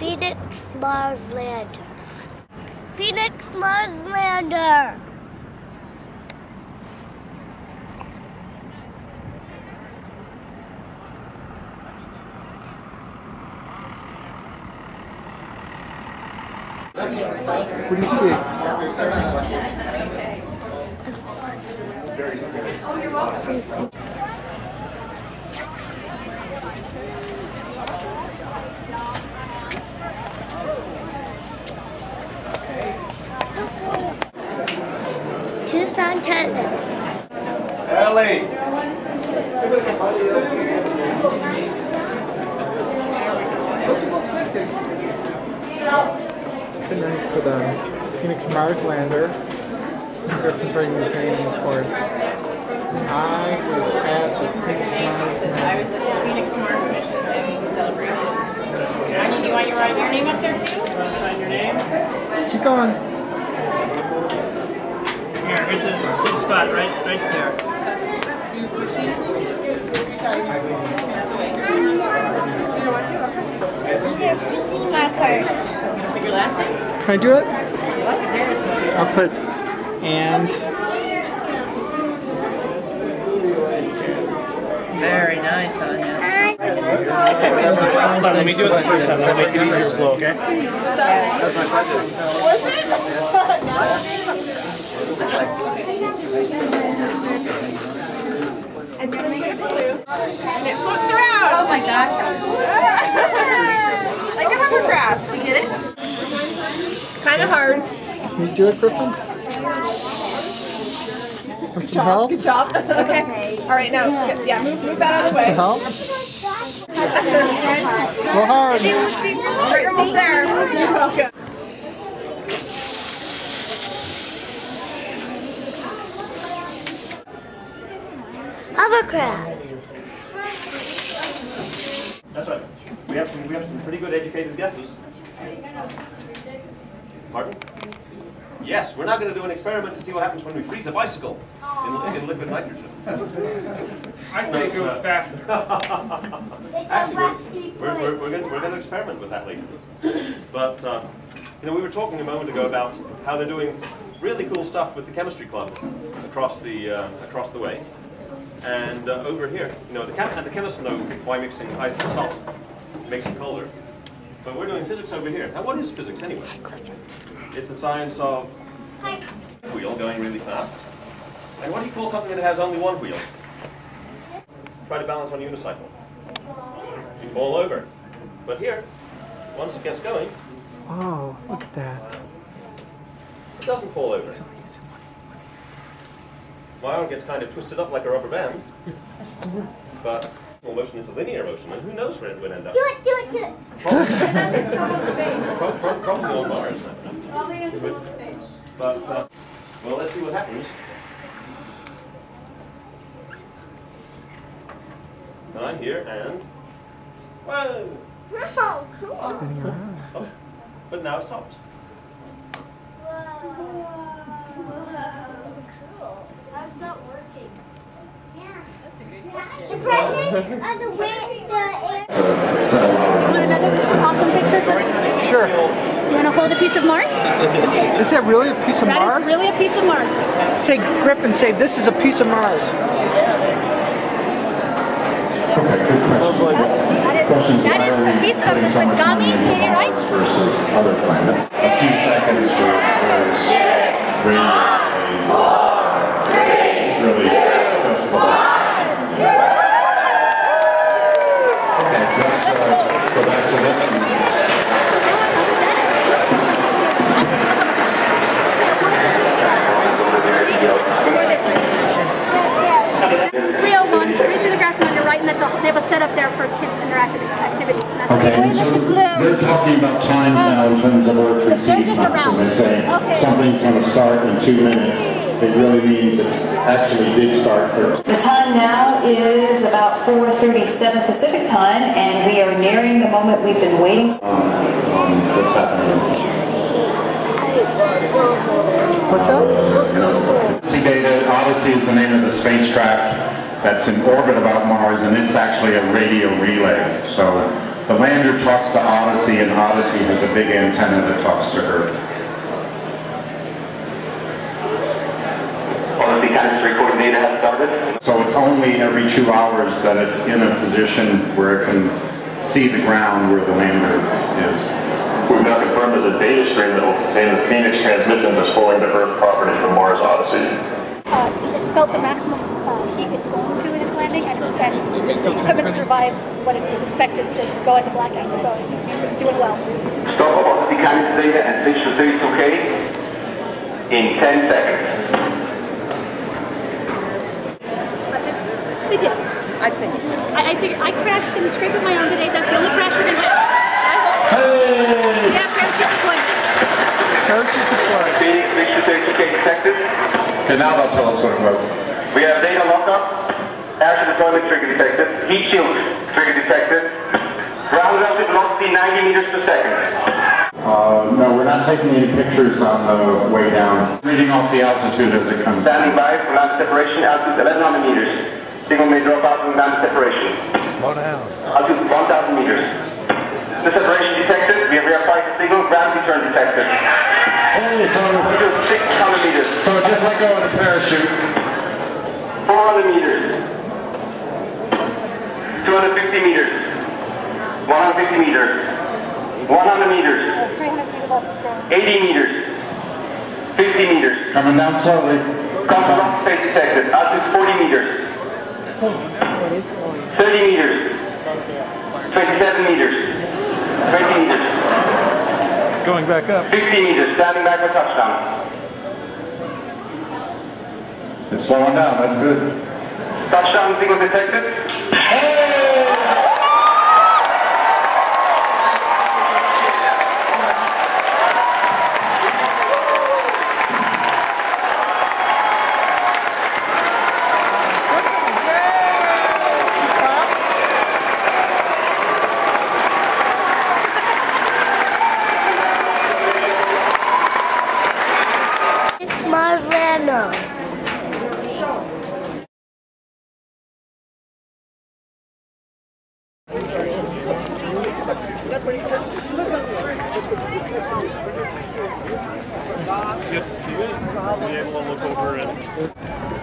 Phoenix Mars Lander. Phoenix Mars Lander. What do you see? Tucson, Texas. Ellie. Been ready for the Phoenix Mars lander. Griffin's writing his name on the board. I was at the Phoenix Mars I was at the Phoenix Mars mission and celebration. Anya, do you want your, write your name up there too? Sign your name. Keep going. Here, here's a good spot, right, right there. My purse. Put your last name? Can I do it? Lots of parents. I'll put and Very nice, Anya. Hold on, Let me do it the first time, so make it easier to blow, okay? And it floats around. Oh my gosh. like a hovercraft. You get it? It's kind of hard. Can you do it, Griffin? Want some help? Good job. okay. All right, now, yeah, move, move that out of the way. Some help? Go hard. You're almost there. You're welcome. Hovercraft. That's right. We have some, we have some pretty good educated guesses. Pardon? Yes, we're now going to do an experiment to see what happens when we freeze a bicycle in, in liquid nitrogen. I say it goes faster. Actually, we're, we're, we're, we're, going to, we're going to experiment with that later. But, uh, you know, we were talking a moment ago about how they're doing really cool stuff with the chemistry club across the, uh, across the way. And uh, over here, you know, the, chem- and the chemists know why mixing ice and salt makes it colder. But we're doing physics over here. Now, what is physics anyway? It's the science of wheel going really fast. And what do you call something that has only one wheel? Try to balance on a unicycle. You fall over. But here, once it gets going, Oh, look at that. it doesn't fall over. My arm gets kind of twisted up like a rubber band. But well, motion into linear motion, and who knows where it would end up? Do it, do it, do it. Pro- pro- Probably on Mars. Probably in someone's face. But, uh, well, let's see what happens. And I'm here, and whoa! Oh, cool. Spinning around. Oh, but now it stopped. Cool. How's working? Yeah. That's a good question. The pressure of the wind, the air. Want another awesome picture? Chris? Sure. You want to hold a piece of Mars? Is that really a piece of That Mars? is really a piece of Mars. Say, Griffin, say, this is a piece of Mars. Okay, good question. That is, Questions that is a piece of the putting so much money Zagami meteorite. Versus other planets. A few seconds for those radio plays. Go back to this. Real one, straight through the grass and on your right, and that's all. They have a setup there for kids' interactive activities. And that's Okay, all. and so they're talking about times now in terms of Earth They're just around. So they're saying Okay. something's going to start in two minutes. It really means it actually did start first. The time now is about 4:37 Pacific time, and we are nearing the moment we've been waiting for. Um, um, what's happening? What's that? Odyssey data, Odyssey is the name of the spacecraft that's in orbit about Mars, and it's actually a radio relay. So The lander talks to Odyssey, and Odyssey has a big antenna that talks to Earth. Odyssey chemistry coordinator has started. So it's only every two hours that it's in a position where it can see the ground where the lander is. We've now confirmed that the data stream that will contain the Phoenix transmissions is flowing to Earth property from Mars Odyssey. Uh, it's felt the maximum uh, heat it's going to in its landing, and, and the equipment survived what it was expected to go into blackout, so it means it's doing well. Stop Odyssey chemistry data and switch to 32K in 10 seconds. We did. I think. I, I figured I crashed and scraped with my own today. That's the only crash we're gonna have. I hope. Hey! Yeah, parachute deployed. Parachute deployed. Phoenix switch to 32K detected. Okay, now they'll tell us what it was. We have data lockup. Action deployment trigger detected. Heat shield trigger detected. Ground relative velocity 90 meters per second. Uh, no, we're not taking any pictures on the way down. Reading off the altitude as it comes Standing by for land separation altitude 1100 meters. Signal may drop out from land separation. Slow down. Altitude 1000 meters. The separation detected. We have verified the signal. Ground return detected. Hey, so, Altitude 600 meters. so just let go of the parachute. 400 meters. 250 meters. 150 meters. 100 meters. 300 feet above the ground. 80 meters. 50 meters. Coming down slowly. Constant rock space detected. Altitude 40 meters. 30 meters. 27 meters. 20 meters. It's going back up. 50 meters. Standing back for touchdown. It's slowing down, that's good. Touchdown signal detected. It's Marzano. You get to see it, be able to look over and